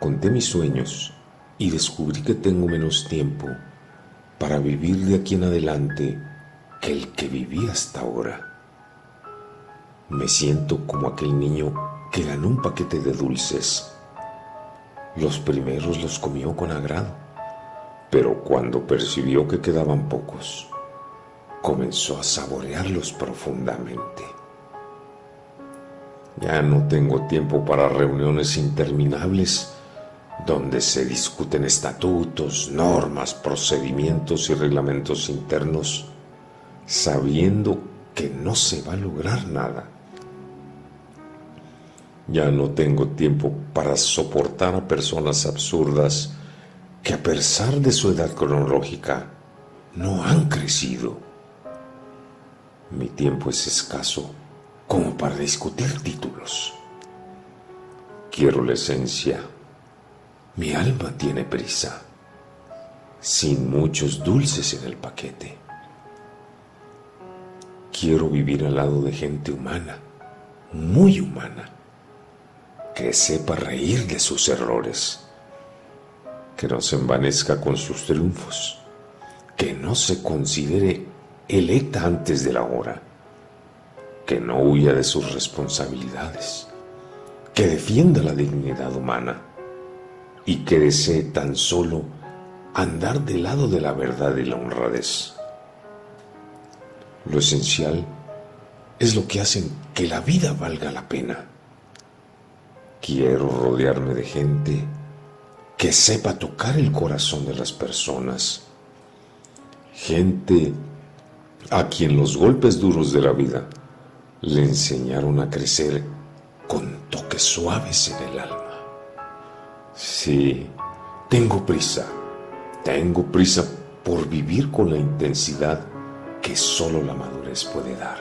conté mis sueños y descubrí que tengo menos tiempo para vivir de aquí en adelante que el que viví hasta ahora. Me siento como aquel niño que ganó un paquete de dulces. Los primeros los comió con agrado, pero cuando percibió que quedaban pocos, comenzó a saborearlos profundamente. Ya no tengo tiempo para reuniones interminables donde se discuten estatutos, normas, procedimientos y reglamentos internos, sabiendo que no se va a lograr nada. Ya no tengo tiempo para soportar a personas absurdas que a pesar de su edad cronológica no han crecido. Mi tiempo es escaso como para discutir títulos. Quiero la esencia. Mi alma tiene prisa, sin muchos dulces en el paquete. Quiero vivir al lado de gente humana, muy humana que sepa reír de sus errores, que no se envanezca con sus triunfos, que no se considere electa antes de la hora, que no huya de sus responsabilidades, que defienda la dignidad humana y que desee tan solo andar del lado de la verdad y la honradez. Lo esencial es lo que hace que la vida valga la pena Quiero rodearme de gente que sepa tocar el corazón de las personas. Gente a quien los golpes duros de la vida le enseñaron a crecer con toques suaves en el alma. Sí, tengo prisa, tengo prisa por vivir con la intensidad que solo la madurez puede dar.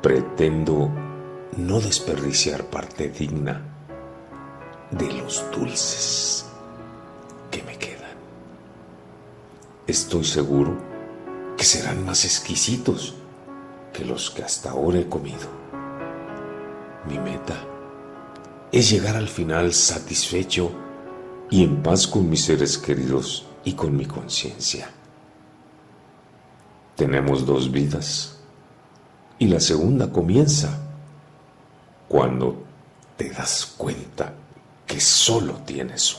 Pretendo no desperdiciar parte digna de los dulces que me quedan. Estoy seguro que serán más exquisitos que los que hasta ahora he comido. Mi meta es llegar al final satisfecho y en paz con mis seres queridos y con mi conciencia. Tenemos dos vidas y la segunda comienza cuando te das cuenta que solo tienes